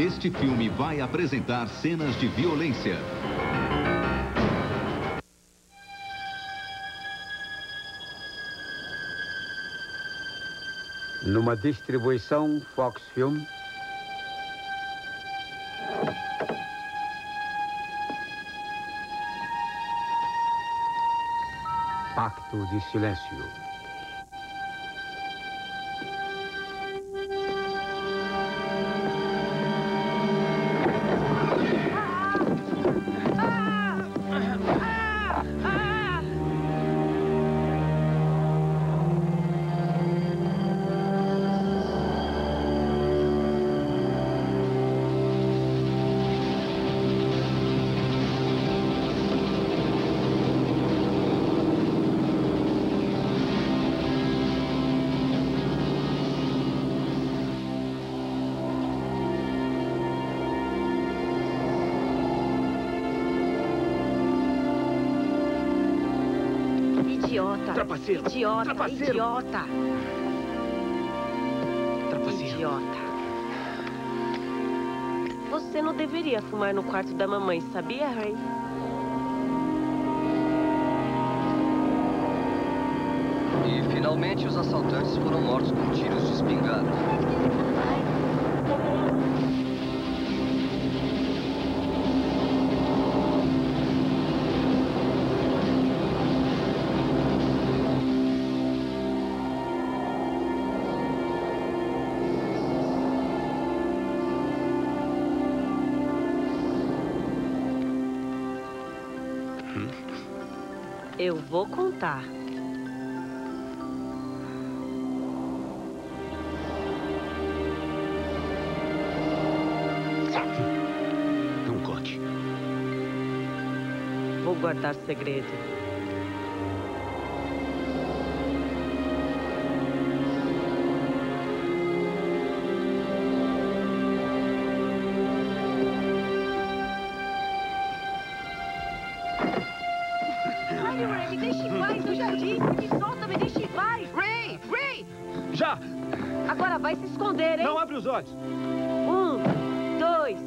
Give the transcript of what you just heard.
Este filme vai apresentar cenas de violência. Numa distribuição Fox Film. Pacto de Silêncio. Idiota. Trapaceiro. Idiota. Trapaceiro. Idiota. Trapaceiro. Idiota. Você não deveria fumar no quarto da mamãe, sabia, Ray? E finalmente os assaltantes foram mortos com tiros de espingarda. Eu vou contar. Não conte. Vou guardar segredo. Ai, Ray, me deixa em paz, eu já disse. Me solta, me deixa em paz. Ray, Ray. Já! Agora vai se esconder, hein? Não abre os olhos! Um, dois,